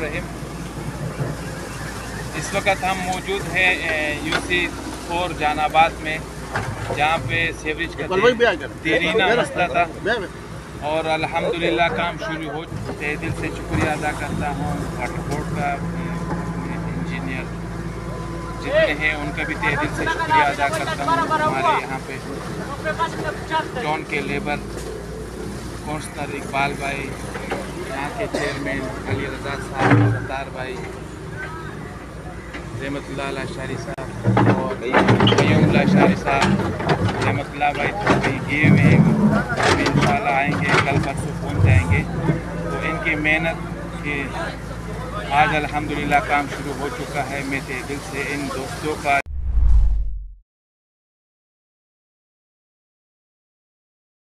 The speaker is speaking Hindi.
रहीम इस वक्त हम मौजूद हैं यूसी फोर जहानाबाद में जहाँ पे सेवरेज का तेरीना मसला था और अल्हम्दुलिल्लाह काम शुरू हो तहे दिल से शुक्रिया अदा करता हूँ वाटर बोर्ड का इंजीनियर जितने हैं उनका भी तहे दिल से शुक्रिया अदा करता हूँ हमारे यहाँ पे जॉन के लेबर कौंसलर इकबाल भाई, यहाँ के चेयरमैन अली रजा साहब सत्तार भाई, रहमतुल्लाह शारी साहब, और मयूमुल्ला शारी साहब, रहमतुल्लाह भाई तो भी गए हुए हैं इन आएँगे, कल परसों पहुँच जाएँगे। तो इनकी मेहनत के आज अल्हम्दुलिल्लाह काम शुरू हो चुका है मैं दिल से, इन दोस्तों का।